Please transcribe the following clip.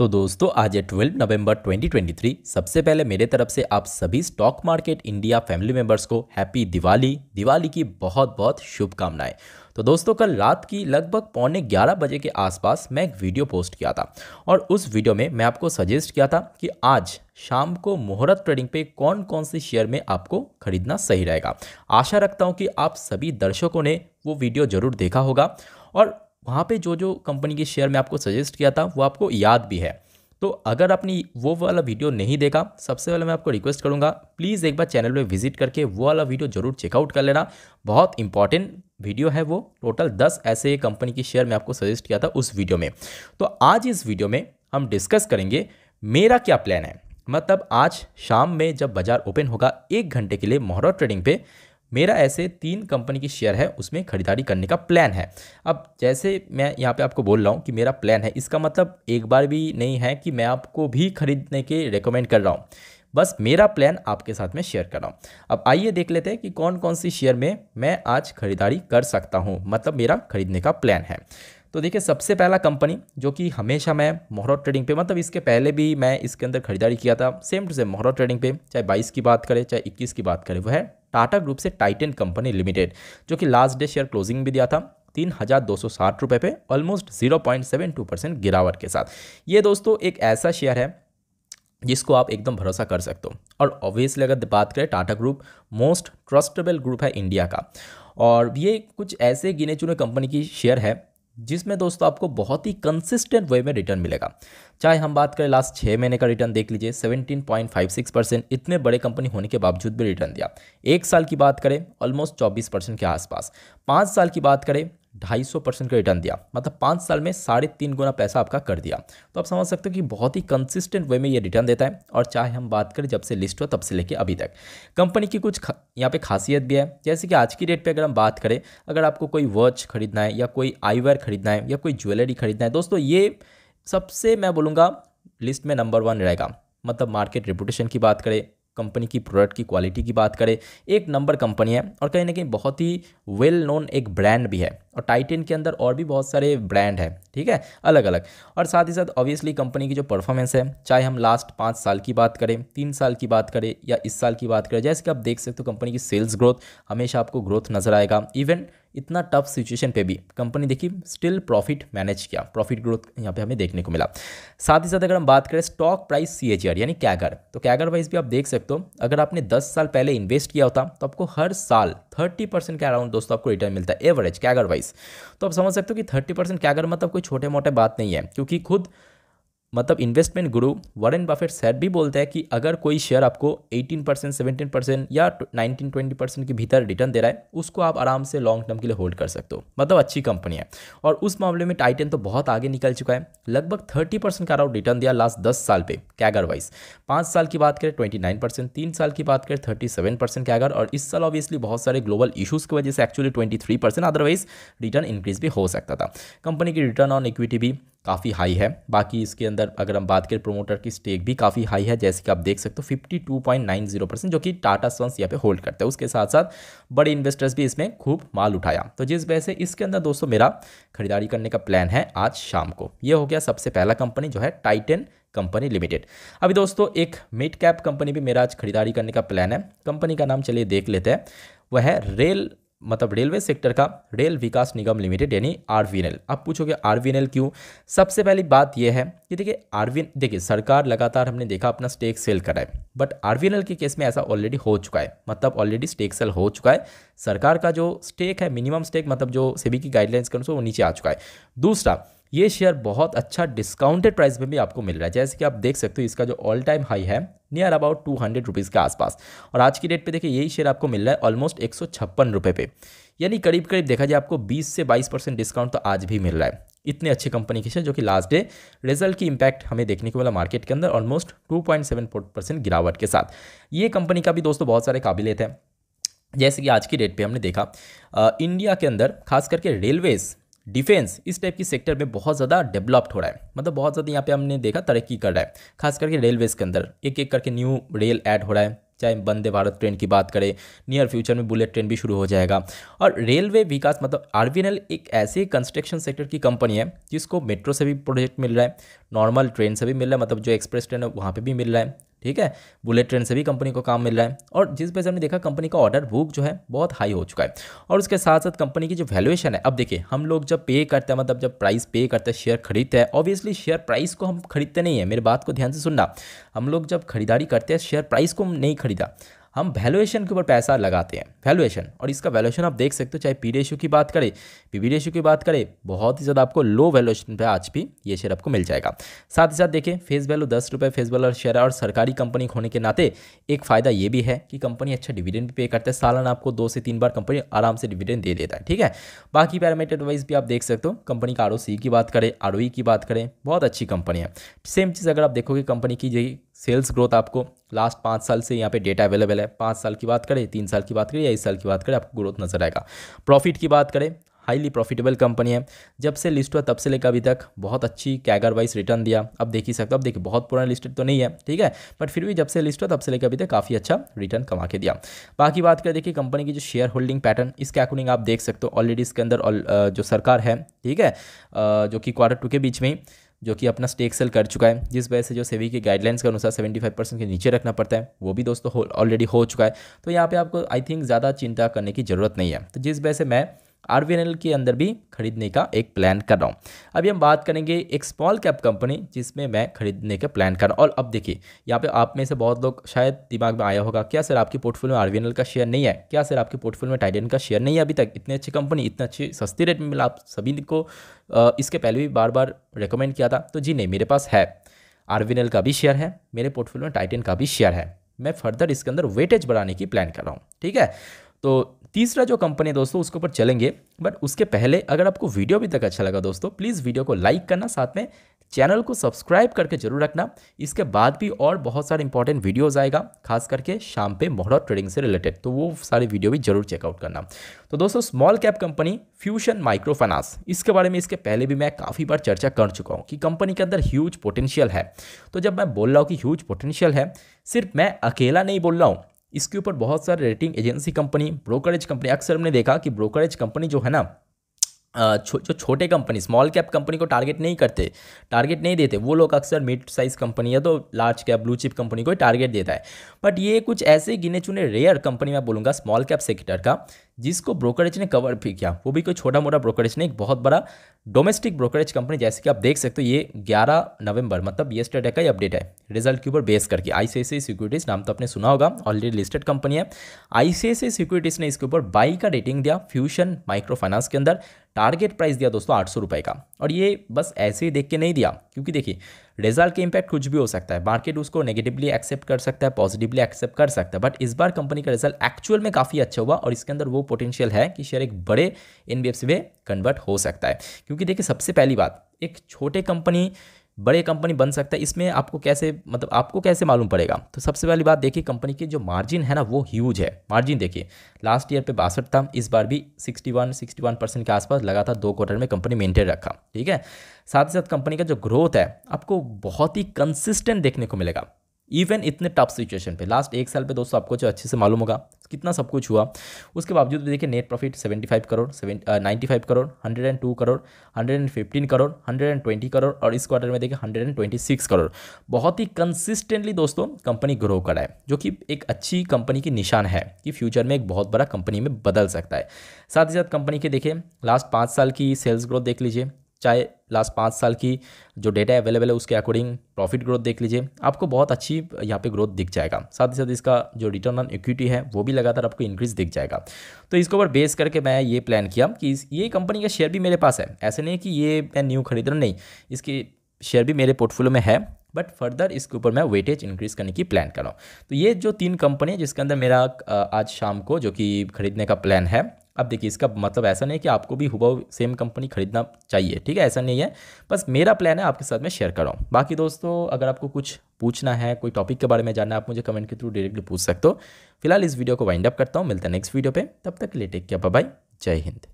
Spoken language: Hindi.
तो दोस्तों, आज है 12 नवंबर 2023 सबसे पहले मेरे तरफ़ से आप सभी stock market India family members को हैप्पी दिवाली। दिवाली की बहुत बहुत शुभकामनाएँ। तो दोस्तों, कल रात की लगभग पौने 11 बजे के आसपास मैं एक वीडियो पोस्ट किया था और उस वीडियो में मैं आपको सजेस्ट किया था कि आज शाम को मुहूर्त ट्रेडिंग पे कौन कौन से शेयर में आपको खरीदना सही रहेगा। आशा रखता हूँ कि आप सभी दर्शकों ने वो वीडियो ज़रूर देखा होगा और वहाँ पे जो जो कंपनी के शेयर मैं आपको सजेस्ट किया था, वो आपको याद भी है। तो अगर आपने वो वाला वीडियो नहीं देखा, सबसे पहले मैं आपको रिक्वेस्ट करूँगा प्लीज़ एक बार चैनल में विज़िट करके वो वाला वीडियो ज़रूर चेकआउट कर लेना। बहुत इंपॉर्टेंट वीडियो है वो टोटल दस ऐसे कंपनी की शेयर मैं आपको सजेस्ट किया था उस वीडियो में। तो आज इस वीडियो में हम डिस्कस करेंगे, मेरा क्या प्लान है? मतलब आज शाम में जब बाज़ार ओपन होगा, एक घंटे के लिए मोहरा ट्रेडिंग पे मेरा ऐसे तीन कंपनी की शेयर है, उसमें खरीदारी करने का प्लान है। अब जैसे मैं यहाँ पे आपको बोल रहा हूँ कि मेरा प्लान है, इसका मतलब एक बार भी नहीं है कि मैं आपको भी खरीदने के रिकमेंड कर रहा हूँ। बस मेरा प्लान आपके साथ में शेयर कर रहा हूँ। अब आइए देख लेते हैं कि कौन कौन सी शेयर में मैं आज खरीदारी कर सकता हूँ मतलब मेरा खरीदने का प्लान है। तो देखिए, सबसे पहला कंपनी जो कि हमेशा मैं मोहरा ट्रेडिंग पे मतलब इसके पहले भी मैं इसके अंदर खरीदारी किया था सेम टू सेम मोहरा ट्रेडिंग पे, चाहे 22 की बात करें, चाहे 21 की बात करें, वो है टाटा ग्रुप से टाइटन कंपनी लिमिटेड जो कि लास्ट डे शेयर क्लोजिंग भी दिया था तीन हज़ार दो सौ साठ रुपये पे almost zero point seven two percent गिरावट के साथ। ये दोस्तों एक ऐसा शेयर है जिसको आप एकदम भरोसा कर सकते हो। और ऑब्वियसली अगर बात करें Tata group most trustable group है इंडिया का। और ये कुछ ऐसे गिने चुने कंपनी की शेयर है जिसमें दोस्तों आपको बहुत ही कंसिस्टेंट वे में रिटर्न मिलेगा। चाहे हम बात करें लास्ट छः महीने का रिटर्न देख लीजिए 17.56 परसेंट इतने बड़े कंपनी होने के बावजूद भी रिटर्न दिया। एक साल की बात करें ऑलमोस्ट 24 परसेंट के आसपास। पाँच साल की बात करें ढाई सौ परसेंट का रिटर्न दिया। मतलब पाँच साल में साढ़े तीन गुना पैसा आपका कर दिया। तो आप समझ सकते हो कि बहुत ही कंसिस्टेंट वे में ये रिटर्न देता है और चाहे हम बात करें जब से लिस्ट हो तब से लेके अभी तक। कंपनी की कुछ यहाँ पे खासियत भी है। जैसे कि आज की डेट पे अगर हम बात करें, अगर आपको कोई वॉच खरीदना है या कोई आईवेयर खरीदना है या कोई ज्वेलरी खरीदना है, दोस्तों ये सबसे मैं बोलूँगा लिस्ट में नंबर वन रहेगा। मतलब मार्केट रिपुटेशन की बात करें कंपनी की प्रोडक्ट की क्वालिटी की बात करें, एक नंबर कंपनी है और कहीं ना कहीं बहुत ही वेल नोन एक ब्रांड भी है और टाइटन के अंदर और भी बहुत सारे ब्रांड हैं, ठीक है? अलग अलग और साथ ही साथ ऑब्वियसली कंपनी की जो परफॉर्मेंस है, चाहे हम लास्ट पाँच साल की बात करें, तीन साल की बात करें या इस साल की बात करें, जैसे कि आप देख सकते हो कंपनी की सेल्स ग्रोथ हमेशा आपको ग्रोथ नज़र आएगा इवन इतना टफ सिचुएशन पे भी कंपनी देखिए स्टिल प्रॉफिट मैनेज किया। प्रॉफिट ग्रोथ यहाँ पे हमें देखने को मिला। साथ ही साथ अगर हम बात करें स्टॉक प्राइस सी यानी कैगर तो कैगर वाइज भी आप देख सकते हो, अगर आपने 10 साल पहले इन्वेस्ट किया होता तो आपको हर साल 30 परसेंट के अराउंड दोस्तों आपको रिटर्न मिलता है एवरेज कैगर वाइज तो आप समझ सकते हो कि 30 परसेंट कैगर मतलब कोई छोटे मोटे बात नहीं है, क्योंकि खुद मतलब इन्वेस्टमेंट गुरु वॉरेन बफेट सर भी बोलते हैं कि अगर कोई शेयर आपको 18 परसेंट सेवेंटीन परसेंट या 19 20 परसेंट के भीतर रिटर्न दे रहा है, उसको आप आराम से लॉन्ग टर्म के लिए होल्ड कर सकते हो। मतलब अच्छी कंपनी है। और उस मामले में टाइटन तो बहुत आगे निकल चुका है। लगभग थर्टी परसेंट का अराउंड रिटर्न दिया लास्ट दस साल पे कैगर वाइज पाँच साल की बात करें ट्वेंटी नाइन परसेंट तीन साल की बात करें थर्टी सेवन परसेंट कैगर और इस साल ऑब्वियसली बहुत सारे ग्लोबल इशूज़ की वजह से actually twenty three percent otherwise return increase भी हो सकता था। कंपनी की रिटर्न ऑन इक्विटी भी काफ़ी हाई है। बाकी इसके अंदर अगर हम बात करें प्रोमोटर की स्टेक भी काफ़ी हाई है, जैसे कि आप देख सकते हो fifty two point nine zero percent जो कि टाटा सन्स यहाँ पे होल्ड करते हैं। उसके साथ साथ बड़े इन्वेस्टर्स भी इसमें खूब माल उठाया। तो जिस वजह से इसके अंदर दोस्तों मेरा खरीदारी करने का प्लान है आज शाम को। यह हो गया सबसे पहला कंपनी जो है टाइटन कंपनी लिमिटेड अभी दोस्तों एक मिड कैप कंपनी भी मेरा आज खरीदारी करने का प्लान है। कंपनी का नाम चलिए देख लेते हैं। वह है रेल मतलब रेलवे सेक्टर का रेल विकास निगम लिमिटेड, यानी आर अब पूछोगे आर क्यों? सबसे पहली बात यह है कि देखिए आर देखिए, सरकार लगातार हमने देखा अपना स्टेक सेल करा है बट आर के केस में ऐसा ऑलरेडी हो चुका है मतलब ऑलरेडी स्टेक सेल हो चुका है। सरकार का जो स्टेक है मिनिमम स्टेक मतलब जो सेबी की गाइडलाइंस के अनुसार वो नीचे आ चुका है। दूसरा ये शेयर बहुत अच्छा डिस्काउंटेड प्राइस में भी आपको मिल रहा है। जैसे कि आप देख सकते हो इसका जो ऑल टाइम हाई है near about two hundred rupees के आसपास। और आज की डेट पे देखिए यही शेयर आपको मिल रहा है ऑलमोस्ट एक सौ छप्पन रुपये पे। यानी करीब करीब देखा जाए आपको 20 से 22 परसेंट डिस्काउंट तो आज भी मिल रहा है। इतने अच्छे कंपनी के शेयर जो कि लास्ट डे रिज़ल्ट की इंपैक्ट हमें देखने को मिला मार्केट के अंदर almost two point seven four percent गिरावट के साथ। ये कंपनी का भी दोस्तों बहुत सारे काबिलियत है। जैसे कि आज की डेट पे हमने देखा आ, इंडिया के अंदर खास करके रेलवेज़ डिफेंस, इस टाइप की सेक्टर में बहुत ज़्यादा डेवलप्ड हो रहा है। मतलब बहुत ज़्यादा यहाँ पे हमने देखा तरक्की कर रहा है। खास करके रेलवेज़ के अंदर। एक एक करके न्यू रेल ऐड हो रहा है। चाहे वंदे भारत ट्रेन की बात करें नियर फ्यूचर में बुलेट ट्रेन भी शुरू हो जाएगा। और रेलवे विकास मतलब आर एक ऐसी कंस्ट्रक्शन सेक्टर की कंपनी है, जिसको मेट्रो से भी प्रोजेक्ट मिल रहा है नॉर्मल ट्रेन से भी मिल रहा है मतलब जो एक्सप्रेस ट्रेन है, वहाँ पर भी मिल रहा है। ठीक है? बुलेट ट्रेन से भी कंपनी को काम मिल रहा है। और जिस पे हमने देखा कंपनी का ऑर्डर बुक जो है, बहुत हाई हो चुका है। और उसके साथ साथ कंपनी की जो वैल्यूएशन है, अब देखिए, हम लोग जब पे करते हैं मतलब जब प्राइस पे करते हैं शेयर खरीदते हैं ऑब्वियसली शेयर प्राइस को हम खरीदते नहीं है। मेरी बात को ध्यान से सुनना। हम लोग जब खरीदारी करते हैं शेयर प्राइस को नहीं खरीदा। हम वैल्यूएशन के ऊपर पैसा लगाते हैं वैल्यूएशन और इसका वैल्यूएशन आप देख सकते हो, चाहे पी रेशियो की बात करें पी वी रेशियो की बात करें, बहुत ही ज़्यादा आपको लो वैल्यूएशन पे आज भी ये शेयर आपको मिल जाएगा। साथ ही साथ देखें फेस वैल्यू दस रुपये फेस वैल्यू शेयर और सरकारी कंपनी होने के नाते एक फ़ायदा ये भी है कि कंपनी अच्छा डिविडेंड भी पे करता है। सालाना आपको दो से तीन बार कंपनी आराम से डिविडेंड दे देता है, ठीक है? बाकी पैरामीटर वाइज भी आप देख सकते हो कंपनी का आरओसी की बात करें आरओई की बात करें, बहुत अच्छी कंपनी है। सेम चीज़ अगर आप देखोगे कंपनी की जो सेल्स ग्रोथ आपको लास्ट पाँच साल से यहाँ पे डेटा अवेलेबल है। पाँच साल की बात करें, तीन साल की बात करें या इस साल की बात करें, आपको ग्रोथ नज़र आएगा। प्रॉफिट की बात करें हाईली प्रॉफिटेबल कंपनी है। जब से लिस्ट हुआ, तब से लेकर अभी तक बहुत अच्छी कैगर वाइज रिटर्न दिया। अब देख ही सकते हो, अब देखिए, बहुत पुराना लिस्टेड तो नहीं है, ठीक है? बट फिर भी जब से लिस्ट हुआ, तब से लेकर अभी तक काफ़ी अच्छा रिटर्न कमा के दिया। बाकी बात करें, देखिए कंपनी की जो शेयर होल्डिंग पैटर्न इसके अकॉर्डिंग आप देख सकते हो ऑलरेडी इसके अंदर जो सरकार है, ठीक है जो कि क्वार्टर टू के बीच में जो कि अपना स्टेक सेल कर चुका है, जिस वजह से जो सेवी के गाइडलाइंस के अनुसार 75 परसेंट के नीचे रखना पड़ता है, वो भी दोस्तों ऑलरेडी हो चुका है। तो यहाँ पे आपको आई थिंक ज़्यादा चिंता करने की ज़रूरत नहीं है। तो जिस वजह से मैं RVNL के अंदर भी खरीदने का एक प्लान कर रहा हूँ। अभी हम बात करेंगे एक स्मॉल कैप कंपनी जिसमें मैं खरीदने का प्लान कर रहा हूँ। और अब देखिए, यहाँ पे आप में से बहुत लोग शायद दिमाग में आया होगा, क्या सर आपकी पोर्टफोलियो में RVNL का शेयर नहीं है? क्या सर आपके पोर्टफोलियो में टाइटन का शेयर नहीं है अभी तक? इतनी अच्छी कंपनी इतना अच्छी सस्ती रेट में मिला, आप सभी को इसके पहले भी बार बार रिकमेंड किया था। तो जी नहीं, मेरे पास है। आर का भी शेयर है, मेरे पोर्टफोलियो में टाइटन का भी शेयर है। मैं फर्दर इसके अंदर वेटेज बढ़ाने की प्लान कर रहा हूँ, ठीक है? तो तीसरा जो कंपनी है दोस्तों, उसके ऊपर चलेंगे। बट उसके पहले अगर आपको वीडियो अभी तक अच्छा लगा दोस्तों, प्लीज़ वीडियो को लाइक करना, साथ में चैनल को सब्सक्राइब करके ज़रूर रखना। इसके बाद भी और बहुत सारे इंपॉर्टेंट वीडियोज़ आएगा, खास करके शाम पे मोहरा ट्रेडिंग से रिलेटेड। तो वो सारे वीडियो भी ज़रूर चेकआउट करना। तो दोस्तों, small cap company Fusion micro finance इसके बारे में इसके पहले भी मैं काफ़ी बार चर्चा कर चुका हूँ कि कंपनी के अंदर ह्यूज पोटेंशियल है। तो जब मैं बोल रहा हूँ कि ह्यूज पोटेंशियल है, सिर्फ़ मैं अकेला नहीं बोल रहा हूँ इसके ऊपर बहुत सारे rating agency company brokerage company अक्सर हमने देखा कि ब्रोकरेज कंपनी जो है ना छो, जो छोटे कंपनी स्मॉल कैप कंपनी को टारगेट नहीं करते टारगेट नहीं देते वो लोग अक्सर मिड साइज़ कंपनी या तो large cap blue chip company को टारगेट देता है। बट ये कुछ ऐसे गिने चुने रेयर कंपनी मैं बोलूँगा स्मॉल कैप सेक्टर का जिसको ब्रोकरेज ने कवर भी किया। वो भी कोई छोटा मोटा ब्रोकरेज नहीं, एक बहुत बड़ा डोमेस्टिक ब्रोकरेज कंपनी जैसे कि आप देख सकते हो, ये 11 नवंबर मतलब ये येस्टरडे का ही अपडेट है। रिज़ल्ट के ऊपर बेस करके। आईसीआईसी सिक्योरिटीज नाम तो आपने सुना होगा ऑलरेडी लिस्टेड कंपनी है। आईसीआईसी सिक्योरिटीज ने इसके ऊपर बाई का रेटिंग दिया फ्यूशन माइक्रो फाइनेंस के अंदर। टारगेट प्राइस दिया दोस्तों आठ सौ रुपये का। और ये बस ऐसे ही देख के नहीं दिया, क्योंकि देखिए रिज़ल्ट के इम्पैक्ट कुछ भी हो सकता है। मार्केट उसको नेगेटिवली एक्सेप्ट कर सकता है पॉजिटिवली एक्सेप्ट कर सकता है बट इस बार कंपनी का रिज़ल्ट एक्चुअल में काफ़ी अच्छा हुआ और इसके अंदर वो पोटेंशियल है कि शेयर एक बड़े एन में कन्वर्ट हो सकता है। क्योंकि देखिए, सबसे पहली बात, एक छोटे कंपनी बड़े कंपनी बन सकता है, इसमें आपको कैसे मतलब आपको कैसे मालूम पड़ेगा? तो सबसे पहली बात देखिए, कंपनी की जो मार्जिन है ना, वो ह्यूज है। मार्जिन देखिए लास्ट ईयर पे बासठ था, इस बार भी 61 61 परसेंट के आसपास लगा था दो क्वार्टर में कंपनी मेंटेन रखा, ठीक है? साथ ही साथ कंपनी का जो ग्रोथ है, आपको बहुत ही कंसिस्टेंट देखने को मिलेगा। इवन इतने टफ सिचुएशन पे। लास्ट एक साल पे दोस्तों आपको जो अच्छे से मालूम होगा, कितना सब कुछ हुआ। उसके बावजूद भी देखिए net profit 75 crore seven ninety five crore 102 crore 115 crore 120 crore और इस क्वार्टर में देखिए 126 करोड़ बहुत ही कंसिस्टेंटली दोस्तों कंपनी ग्रो करा है, जो कि एक अच्छी कंपनी की निशान है कि फ्यूचर में एक बहुत बड़ा कंपनी में बदल सकता है। साथ ही साथ कंपनी के देखिए लास्ट पाँच साल की सेल्स ग्रोथ देख लीजिए। चाहे लास्ट पाँच साल की जो डेटा अवेलेबल है, उसके अकॉर्डिंग प्रॉफिट ग्रोथ देख लीजिए। आपको बहुत अच्छी यहाँ पे ग्रोथ दिख जाएगा। साथ ही साथ इसका जो रिटर्न ऑन इक्विटी है, वो भी लगातार आपको इंक्रीज दिख जाएगा। तो इसके ऊपर बेस करके मैं ये प्लान किया कि ये कंपनी का शेयर भी मेरे पास है। ऐसे नहीं कि ये मैं न्यू खरीद रहा नहीं। इसकी शेयर भी मेरे पोर्टफोलियो में है बट फर्दर इसके ऊपर मैं वेटेज इंक्रीज करने की प्लान कर रहा हूँ। तो ये जो तीन कंपनी है, जिसके अंदर मेरा आज शाम को जो कि खरीदने का प्लान है अब देखिए, इसका मतलब ऐसा नहीं है कि आपको भी हुआ सेम कंपनी खरीदना चाहिए, ठीक है? ऐसा नहीं है। बस मेरा प्लान है आपके साथ मैं शेयर कर रहा हूँ बाकी दोस्तों, अगर आपको कुछ पूछना है, कोई टॉपिक के बारे में जानना है, आप मुझे कमेंट के थ्रू डायरेक्टली पूछ सकते हो। फ़िलहाल इस वीडियो को वाइंड अप करता हूँ। मिलता है नेक्स्ट वीडियो पर तब तक लेटेक क्या बाय जय हिंद।